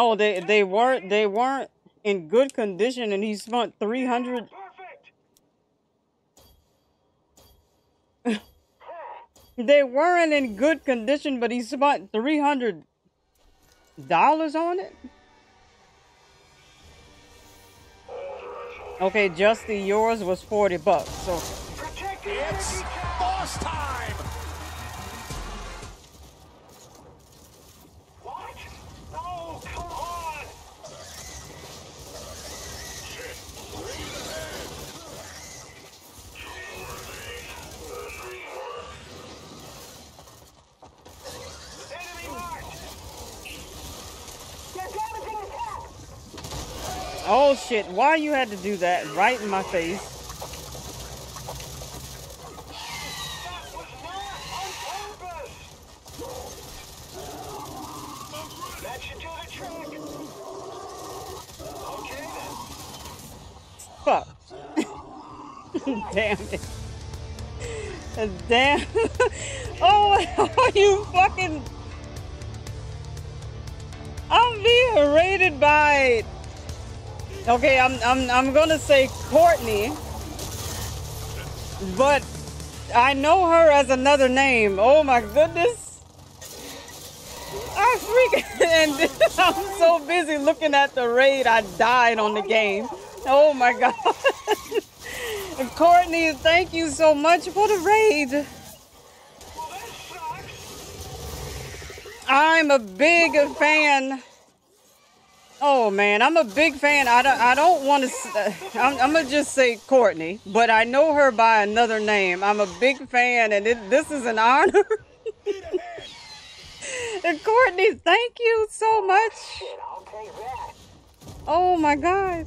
Oh, they they weren't they weren't in good condition, and he spent three hundred. Perfect. They weren't in good condition, but he spent three hundred dollars on it. Okay, Justy, yours was forty bucks. So It's boss time! Oh shit, why you had to do that right in my face? Fuck. Damn it. Damn. oh, you fucking. I'm being rated by. Okay, I'm I'm I'm gonna say Courtney, but I know her as another name. Oh my goodness. I freaking and I'm so busy looking at the raid I died on the game. Oh my god. Courtney, thank you so much for the raid. I'm a big fan. Oh man, I'm a big fan. I don't. I don't want to. Uh, I'm, I'm gonna just say Courtney, but I know her by another name. I'm a big fan, and it, this is an honor. and Courtney, thank you so much. Oh my God.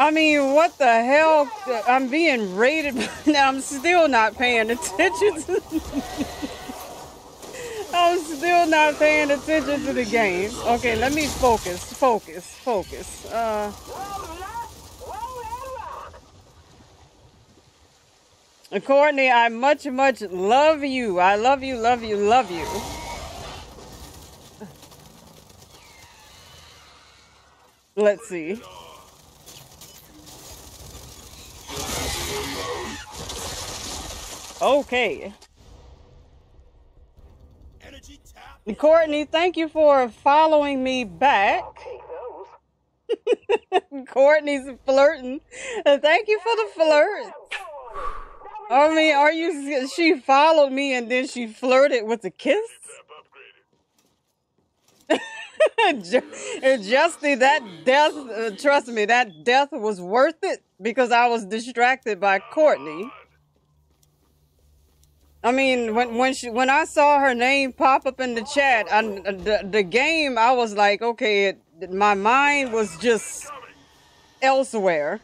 I mean, what the hell? I'm being rated, but I'm still not paying attention to. I'm still not paying attention to the game. Okay, let me focus, focus, focus. Uh. Courtney, I much, much love you. I love you, love you, love you. Let's see. Okay. Courtney, thank you for following me back. Courtney's flirting. Thank you for the flirt. I mean, are you? She followed me and then she flirted with a kiss. Ju- Justy, that death. Uh, trust me, that death was worth it because I was distracted by Courtney. I mean, when when she when I saw her name pop up in the chat, I, the the game, I was like, okay, it, my mind was just elsewhere.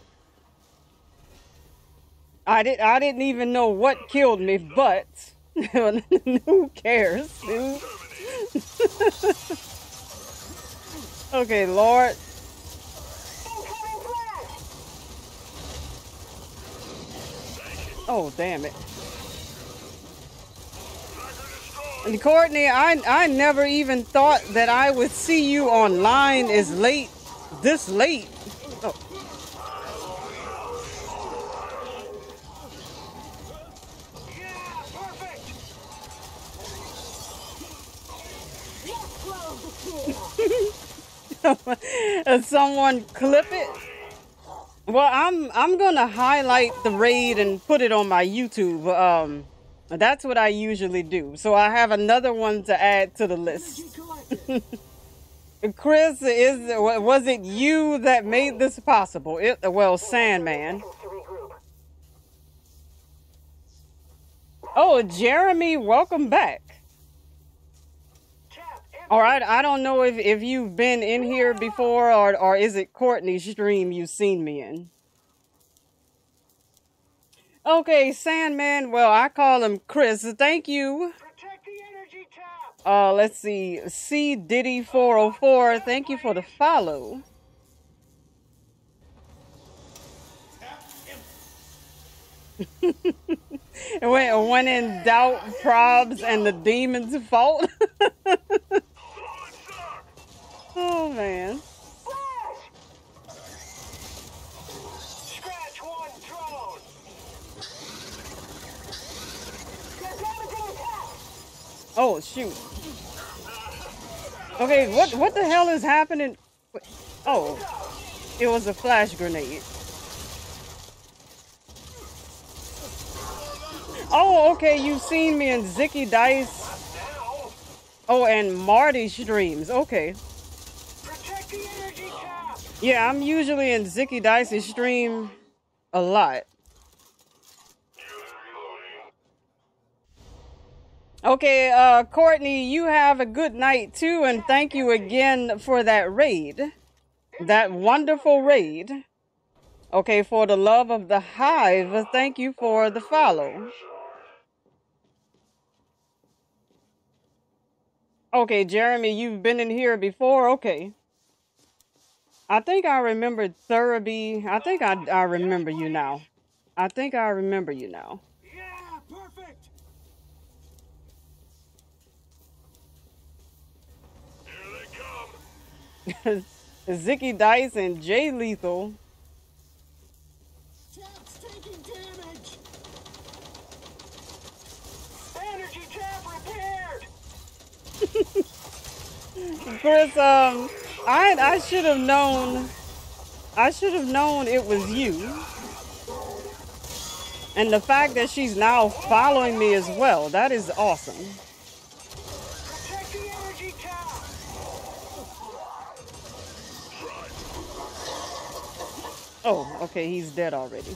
I did I didn't even know what killed me, but who cares? Okay, Lord. Oh, damn it. And Courtney, I I never even thought that I would see you online as late, this late. Oh. Someone clip it. Well, I'm I'm gonna highlight the raid and put it on my YouTube. Um, that's what I usually do. So I have another one to add to the list. Chris, is was it you that made this possible? It well, Sandman. Oh, Jeremy, welcome back. All right, I don't know if, if you've been in here before or or is it Courtney's stream you've seen me in. Okay, Sandman. Well, I call him Chris. Thank you. Protect the energy tap. Uh, let's see. C Diddy 404. Thank you for the follow. when, when in doubt, probs and the demon's fault. oh man. Oh shoot. Okay, what what the hell is happening? Oh, it was a flash grenade. Oh, okay, you've seen me in Zicky Dice. Oh, and Marty streams. Okay. Yeah, I'm usually in Zicky Dice's stream a lot. Okay, uh, Courtney, you have a good night too, and thank you again for that raid. That wonderful raid. Okay, for the love of the hive, thank you for the follow. Okay, Jeremy, you've been in here before. Okay. I think I remember Thurby. I think I, I remember you now. I think I remember you now. Yeah, perfect. Here they come. Zicky Dice and Jay Lethal. Tap's taking damage. Energy tap repaired! Chris, um, I I should have known. I should have known it was you. And the fact that she's now following me as well, that is awesome. Oh, okay, he's dead already.